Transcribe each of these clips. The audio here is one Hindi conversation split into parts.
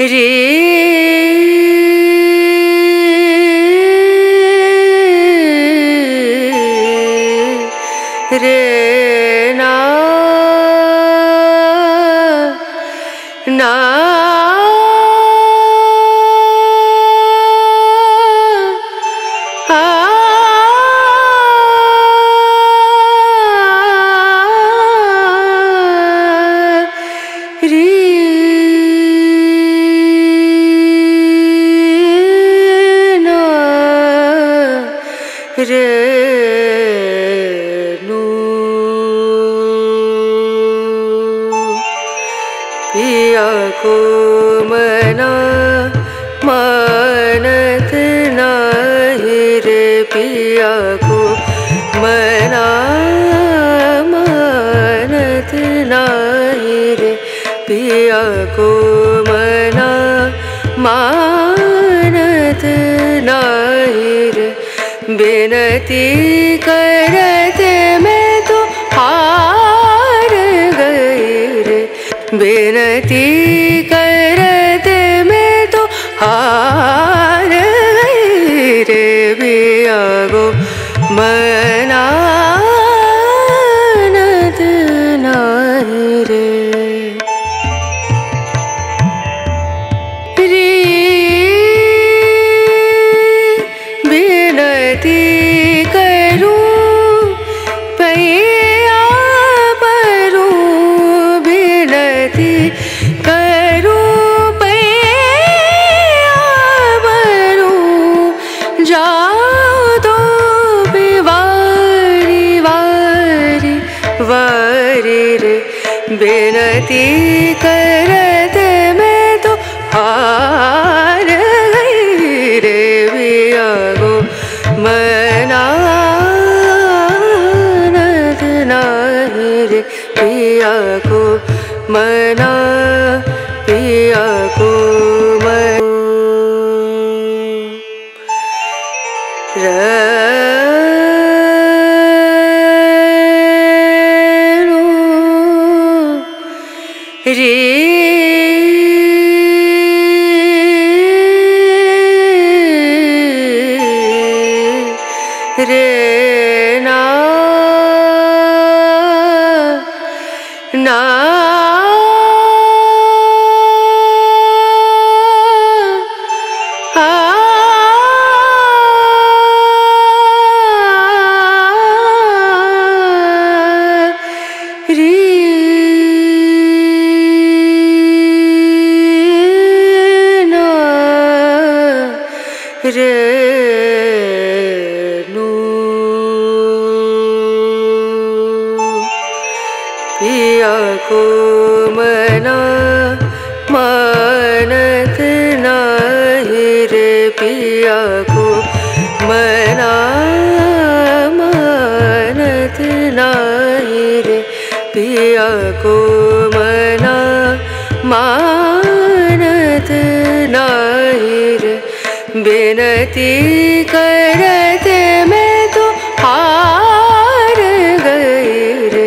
रे दिया को मना मानत नाही रे पिया को मना मानत नाही रे पिया को मना मानत नाही रे बेनती कर विनयति गति करत में तो हार गई रे बिया गो मना रे पिया को। मना पिया को। ना रे मना मानत नही रे पिया को मना मानत नही रे पिया को मना मानत नाही रे। विनती करते मैं तो हार गई रे।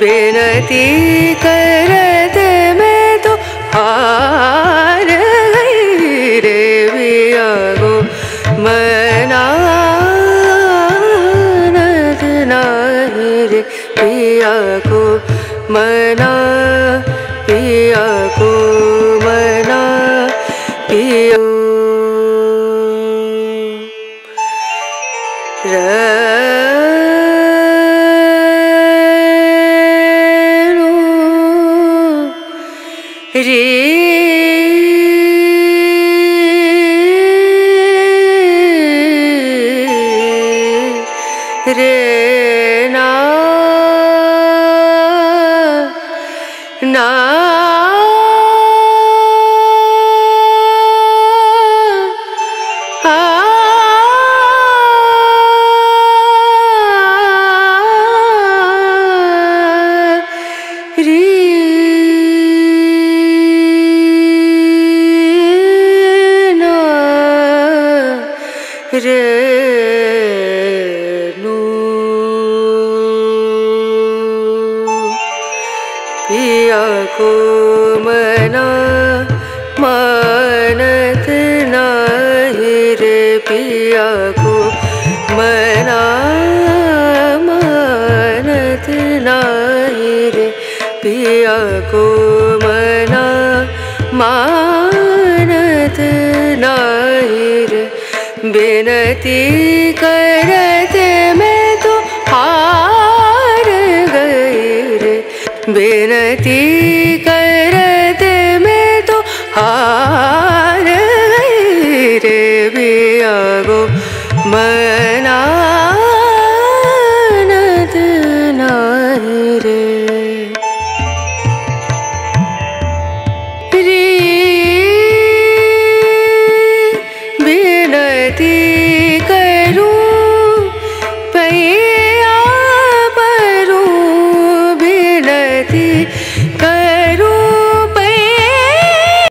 बेनती करत मैं तो हार गई रे बिया गो मना नहीं रे पिया को। मना पिया को। मना पिया र को मना मानत नाही रे पिया को मना मानत नाही रे पिया को मना मानत नाही रे। बेनती करते विनती करते में तो हार गई रे बिया गो। मैं